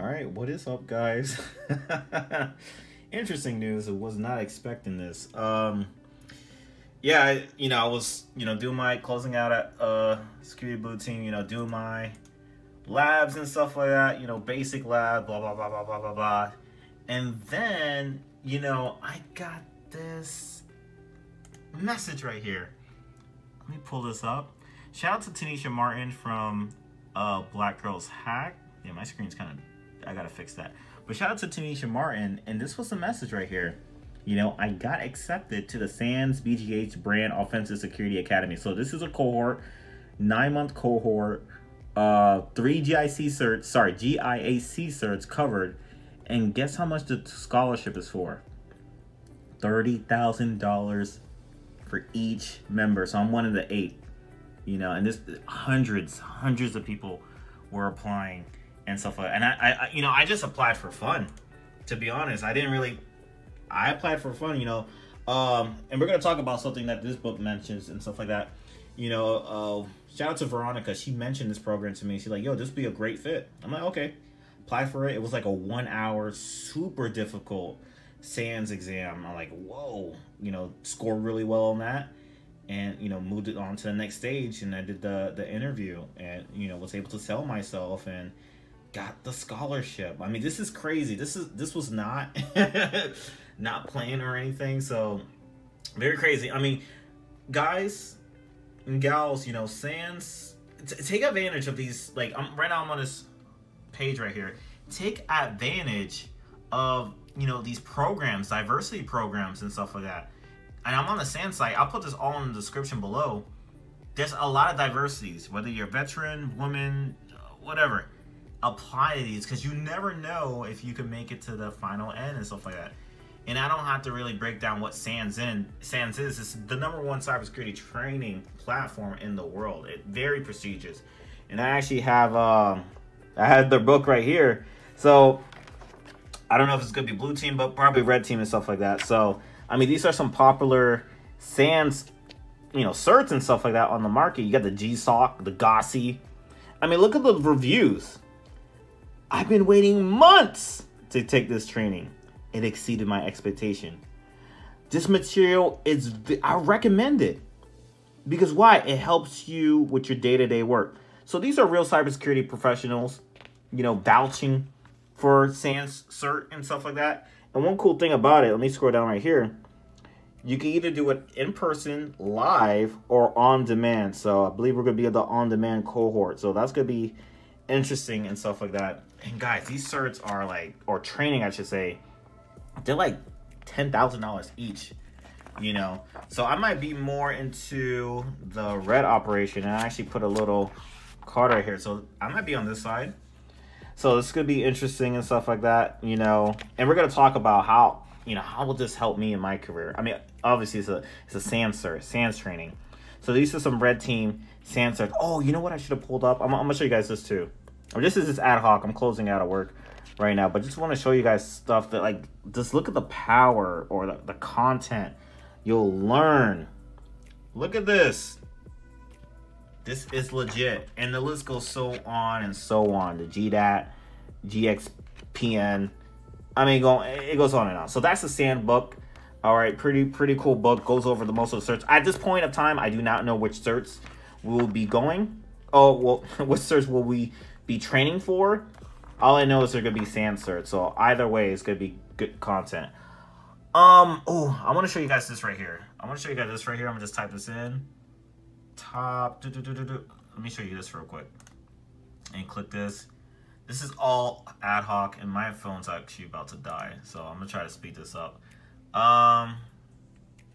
All right, what is up, guys? Interesting news. I was not expecting this. Um, yeah, I, you know, I was, you know, doing my closing out at uh security blue team. You know, doing my labs and stuff like that. You know, basic lab, blah blah blah blah blah blah blah. And then, you know, I got this message right here. Let me pull this up. Shout out to Tennisha Martin from uh, Black Girls Hack. Yeah, my screen's kind of I gotta fix that. But shout out to Tennisha Martin, and this was the message right here. You know, I got accepted to the SANS BGH Brains Offensive Security Academy. So this is a cohort, nine month cohort, uh, three GIC certs, sorry, GIAC certs covered. And guess how much the scholarship is for? $30,000 for each member. So I'm one of the eight, you know, and this hundreds, hundreds of people were applying and stuff like that. And I, I, you know, I just applied for fun. To be honest, I didn't really. I applied for fun, you know. Um, and we're gonna talk about something that this book mentions and stuff like that. You know, uh, shout out to Veronica. She mentioned this program to me. She's like, "Yo, this would be a great fit." I'm like, "Okay." Apply for it. It was like a one hour, super difficult SANS exam. I'm like, "Whoa!" You know, scored really well on that and you know moved it on to the next stage and i did the the interview and you know was able to sell myself and got the scholarship. I mean, this is crazy. This is this was not not planned or anything. So very crazy. I mean, guys and gals, you know, SANS take advantage of these. Like, I'm right now. I'm on this page right here. Take advantage of you know these programs, diversity programs, and stuff like that. And I'm on the SANS site. I'll put this all in the description below. There's a lot of diversities, whether you're veteran, woman, whatever apply to these because you never know if you can make it to the final end and stuff like that. And I don't have to really break down what SANS in SANS is. It's the number one cybersecurity training platform in the world. It very prestigious. And I actually have um I had their book right here. So I don't know if it's gonna be blue team, but probably red team and stuff like that. So I mean these are some popular SANS you know certs and stuff like that on the market. You got the GSOC, the GOSSI. I mean look at the reviews I've been waiting months to take this training. It exceeded my expectation. This material is, I recommend it. Because why? It helps you with your day to day work. So these are real cybersecurity professionals, you know, vouching for SANS cert and stuff like that. And one cool thing about it, let me scroll down right here. You can either do it in person, live, or on demand. So I believe we're going to be at the on demand cohort. So that's going to be interesting and stuff like that. And guys, these certs are like, or training, I should say, they're like $10,000 each, you know? So I might be more into the red operation and I actually put a little card right here. So I might be on this side. So this could be interesting and stuff like that, you know? And we're to talk about how, you know, how will this help me in my career? I mean, obviously it's a, it's a SANS cert, SANS training. So these are some red team SANS certs. Oh, you know what I should have pulled up? I'm, I'm to show you guys this too this is just ad hoc. I'm closing out of work right now, but just want to show you guys stuff that like just look at the power or the, the content you'll learn. Look at this. This is legit. And the list goes so on and so on. The GDAT, GXPN. I mean, go, it goes on and on. So that's the SANS book. All right, pretty pretty cool book. Goes over the most of the certs. At this point of time, I do not know which certs will be going. Oh, well, which certs will we be training for. All I know is they're gonna be SANS certs, so either way, it's gonna be good content. Um, oh, I want to show you guys this right here. I want to show you guys this right here. I'm gonna just type this in. Top. Let me show you this real quick. And click this. This is all ad hoc, and my phone's actually about to die, so I'm gonna try to speed this up. Um,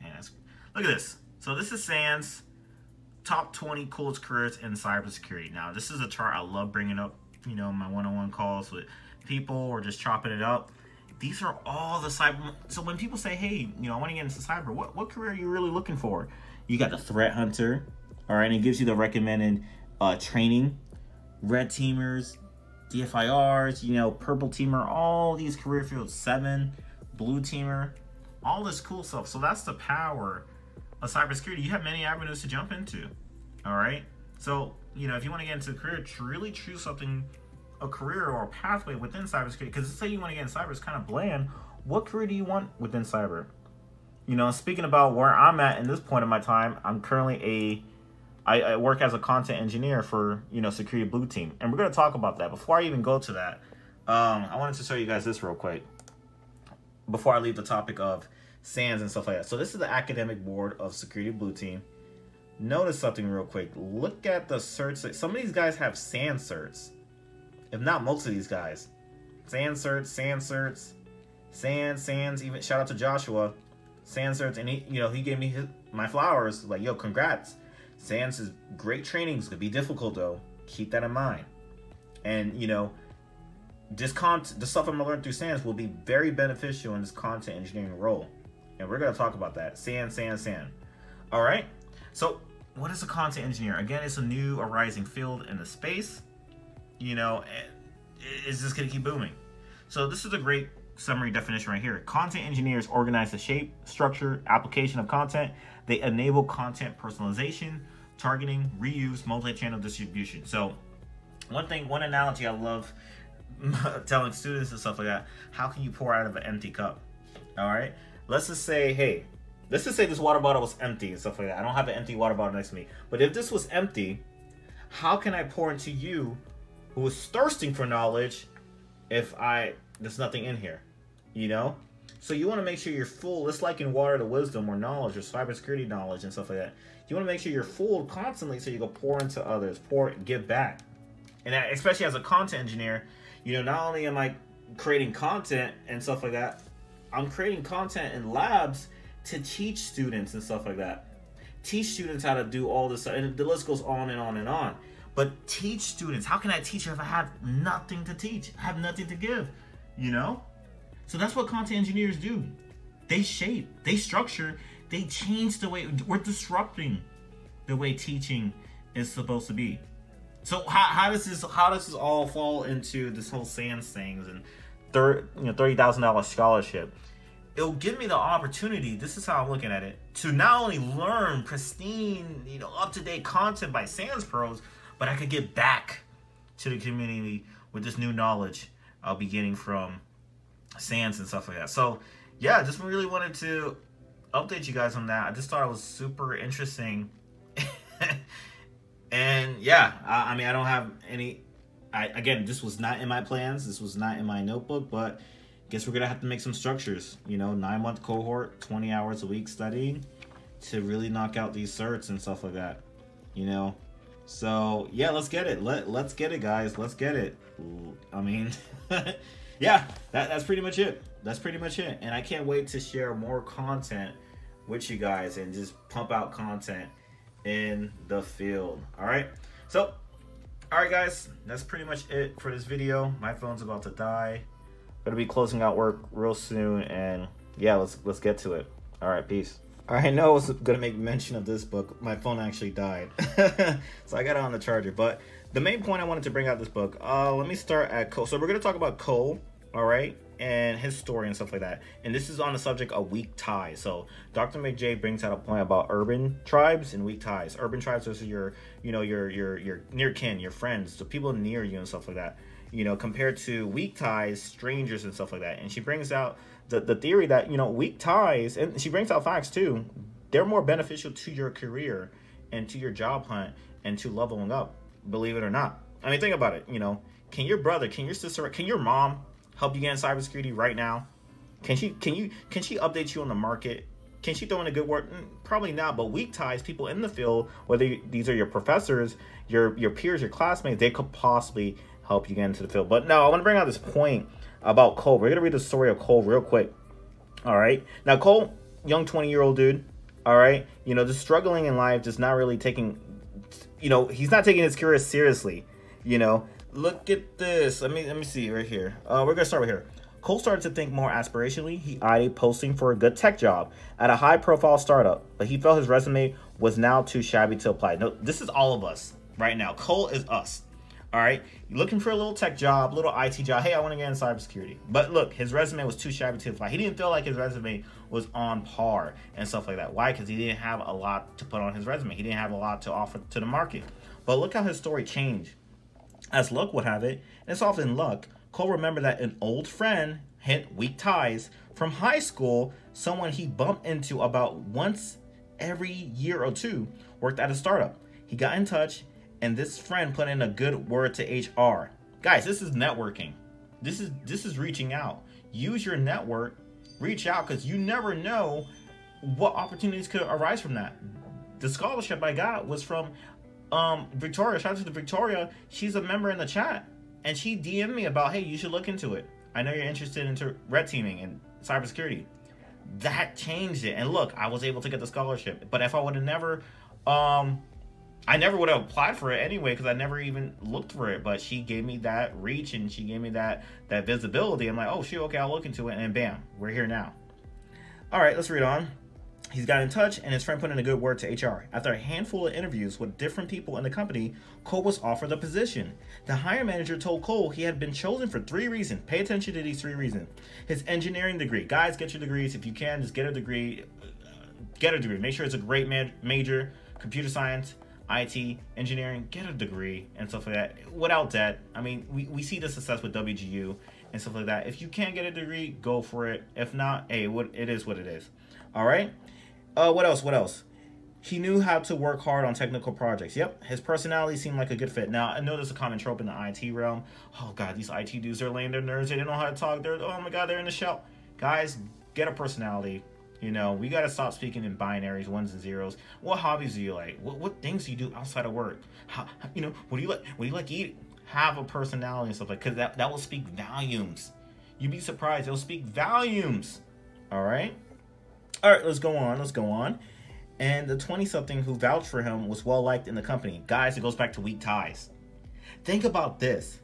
yeah, look at this. So this is SANS top 20 coolest careers in cybersecurity. Now, this is a chart I love bringing up, you know, my one-on-one calls with people or just chopping it up. These are all the cyber. So when people say, hey, you know, I want to get into cyber, what, what career are you really looking for? You got the threat hunter, all right, and it gives you the recommended uh, training, red teamers, DFIRs, you know, purple teamer, all these career fields, seven, blue teamer, all this cool stuff. So that's the power of cybersecurity, you have many avenues to jump into. All right. So, you know, if you want to get into a career, really choose something a career or a pathway within cybersecurity, because let's say you want to get in cyber, it's kind of bland. What career do you want within cyber? You know, speaking about where I'm at in this point of my time, I'm currently a I, I work as a content engineer for you know security blue team, and we're gonna talk about that. Before I even go to that, um, I wanted to show you guys this real quick before I leave the topic of SANS and stuff like that. So this is the academic board of security blue team. Notice something real quick. Look at the certs. Some of these guys have SANS certs, if not most of these guys. SANS certs, SANS certs, SANS, SANS. Even shout out to Joshua SANS certs, and he, you know, he gave me his, my flowers. Like, yo, congrats. SANS is great training. It's gonna be difficult though. Keep that in mind. And you know, this content, the stuff I'm gonna learn through SANS will be very beneficial in this content engineering role. And we're gonna talk about that. SANS, SANS, SANS. All right. So, what is a content engineer? Again, it's a new arising field in the space. You know, is this gonna keep booming. So this is a great summary definition right here. Content engineers organize the shape, structure, application of content. They enable content personalization, targeting, reuse, multi-channel distribution. So one thing, one analogy I love telling students and stuff like that, how can you pour out of an empty cup? All right. Let's just say, hey, let's just say this water bottle was empty and stuff like that. I don't have an empty water bottle next to me. But if this was empty, how can I pour into you who is thirsting for knowledge if I there's nothing in here? You know? So you want to make sure you're full. It's like in water to wisdom or knowledge or cybersecurity knowledge and stuff like that. You want to make sure you're full constantly so you can pour into others, pour, give back. And especially as a content engineer, you know, not only am I creating content and stuff like that, I'm creating content in labs to teach students and stuff like that. Teach students how to do all this, and the list goes on and on and on. But teach students. How can I teach if I have nothing to teach? I have nothing to give, you know? So that's what content engineers do. They shape, they structure, they change the way we're disrupting the way teaching is supposed to be. So how, how does this how does this all fall into this whole SANS things and third you know thirty thousand dollar scholarship? It'll give me the opportunity. This is how I'm looking at it to not only learn pristine, you know, up to date content by SANS pros, but I could get back to the community with this new knowledge uh, I'll be getting from SANS and stuff like that. So yeah, just really wanted to update you guys on that. I just thought it was super interesting. and yeah, I, I, mean, I don't have any. I again, this was not in my plans. This was not in my notebook, but guess we're gonna have to make some structures. You know, nine month cohort, twenty hours a week studying to really knock out these certs and stuff like that. You know, so yeah, let's get it. Let let's get it, guys. Let's get it. I mean. yeah, that, that's pretty much it. That's pretty much it. And I can't wait to share more content with you guys and just pump out content in the field. All right. So, all right, guys, that's pretty much it for this video. My phone's about to die. Gonna be closing out work real soon, and yeah, let's let's get to it. All right, peace. I know I was gonna make mention of this book. My phone actually died, so I got it on the charger. But the main point I wanted to bring out this book. Uh, let me start at Cole. So we're gonna talk about Cole, all right, and his story and stuff like that. And this is on the subject of weak ties. So Dr. Meg Jay brings out a point about urban tribes and weak ties. Urban tribes is your, you know, your your your near kin, your friends, the people near you and stuff like that. You know, compared to weak ties, strangers and stuff like that. And she brings out the, the theory that, you know, weak ties, and she brings out facts too, they're more beneficial to your career and to your job hunt and to leveling up, believe it or not. I mean, think about it, you know, can your brother, can your sister, can your mom help you get in cybersecurity right now? Can she can you can she update you on the market? Can she throw in a good word? Mm, probably not, but weak ties, people in the field, whether these are your professors, your your peers, your classmates, they could possibly help you get into the field. But no, I want to bring out this point about Cole. We're gonna read the story of Cole real quick. All right. Now Cole, young 20 year old dude. All right. You know, just struggling in life, just not really taking. You know, he's not taking his career seriously. You know, look at this. Let me let me see right here. Uh, we're gonna start right here. Cole started to think more aspirationally. He eyed posting for a good tech job at a high profile startup, but he felt his resume was now too shabby to apply. No, this is all of us right now. Cole is us. All right, you're looking for a little tech job, little IT job. Hey, I want to get in cybersecurity. But look, his resume was too shabby to apply. He didn't feel like his resume was on par and stuff like that. Why? Because he didn't have a lot to put on his resume. He didn't have a lot to offer to the market. But look how his story changed As luck would have it, and it's often luck, Cole remembered that an old friend, hint weak ties, from high school, someone he bumped into about once every year or two, worked at a startup. He got in touch, and this friend put in a good word to HR. Guys, this is networking. This is this is reaching out. Use your network, reach out, because you never know what opportunities could arise from that. The scholarship I got was from um, Victoria. Shout out to Victoria. She's a member in the chat, and she DM'd me about, hey, you should look into it. I know you're interested in red teaming and cybersecurity. That changed it. And look, I was able to get the scholarship. But if I would have never, um, I never would have applied for it anyway because I never even looked for it. But she gave me that reach and she gave me that that visibility. I'm like, oh shoot, okay, I'll look into it. And bam, we're here now. All right, let's read on. He's got in touch and his friend put in a good word to HR. After a handful of interviews with different people in the company, Cole was offered the position. The hiring manager told Cole he had been chosen for three reasons. Pay attention to these three reasons. His engineering degree. Guys, get your degrees. If you can, just get a degree. Uh, get a degree. Make sure it's a great major. Computer science, IT, engineering. Get a degree and stuff like that. Without debt. I mean, we, we see the success with WGU and stuff like that. If you can't get a degree, go for it. If not, hey, what it is what it is. All right. Uh, what else? What else? He knew how to work hard on technical projects. Yep, his personality seemed like a good fit. Now, I know there's a common trope in the IT realm. Oh, God, these IT dudes are laying their nerves. They don't know how to talk. They're, oh, my God, they're in the shell. Guys, get a personality. You know, we got to stop speaking in binaries, ones and zeros. What hobbies do you like? What, what things do you do outside of work? How, you know, what do you like? What do you like eating? Have a personality and stuff like because that, that will speak volumes. You'd be surprised. It'll speak volumes. All right? All right, let's go on. Let's go on. And the 20 something who vouched for him was well liked in the company. Guys, it goes back to weak ties. Think about this.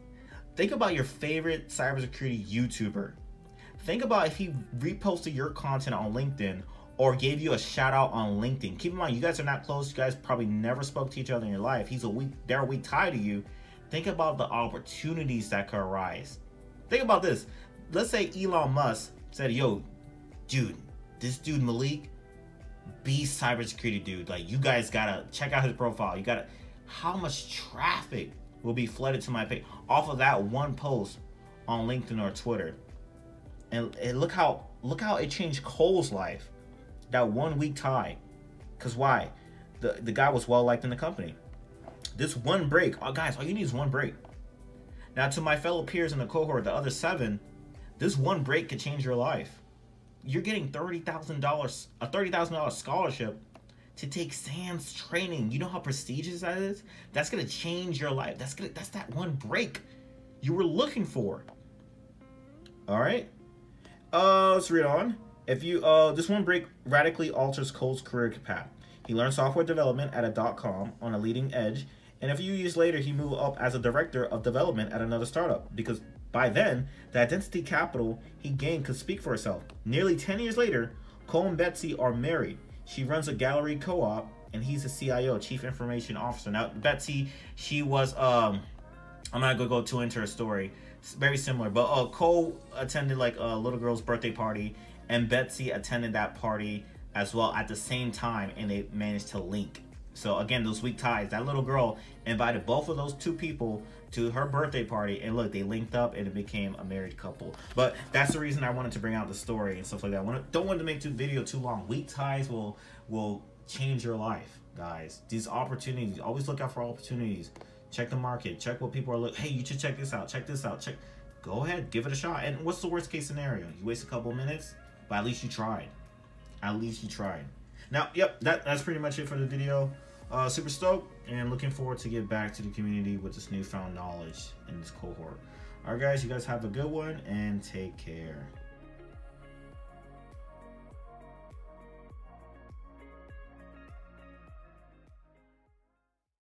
Think about your favorite cybersecurity YouTuber. Think about if he reposted your content on LinkedIn or gave you a shout out on LinkedIn. Keep in mind, you guys are not close. You guys probably never spoke to each other in your life. He's a weak, they're a weak tie to you. Think about the opportunities that could arise. Think about this. Let's say Elon Musk said, yo, dude, this dude Malik, beast cybersecurity dude. Like you guys gotta check out his profile. You gotta how much traffic will be flooded to my page off of that one post on LinkedIn or Twitter. And, and look how look how it changed Cole's life. That one weak tie. Cause why? The the guy was well liked in the company. This one break, oh guys, all you need is one break. Now to my fellow peers in the cohort, the other seven, this one break could change your life you're getting thirty thousand dollars a thirty thousand dollars scholarship to take SANS training. You know how prestigious that is? That's gonna change your life. That's gonna that's that one break you were looking for. Alright? Uh let's read on. If you uh this one break radically alters Cole's career path. He learned software development at a dot com on a leading edge, and a few years later he moved up as a director of development at another startup because by then, the identity capital he gained could speak for itself. Nearly 10 years later, Cole and Betsy are married. She runs a gallery co-op, and he's a CIO, Chief Information Officer. Now, Betsy, she was, um, I'm not gonna go too into her story. It's very similar, but uh, Cole attended like a little girl's birthday party, and Betsy attended that party as well at the same time, and they managed to link. So again, those weak ties. That little girl invited both of those two people to her birthday party, and look, they linked up and it became a married couple. But that's the reason I wanted to bring out the story and stuff like that. I don't want to make the video too long. Weak ties will will change your life, guys. These opportunities. Always look out for opportunities. Check the market. Check what people are looking. Hey, you should check this out. Check this out. Check. Go ahead, give it a shot. And what's the worst case scenario? You waste a couple minutes, but at least you tried. At least you tried. Now, yep, that, that's pretty much it for the video. Uh, super stoked and looking forward to get back to the community with this newfound knowledge in this cohort. All right, guys, you guys have a good one and take care.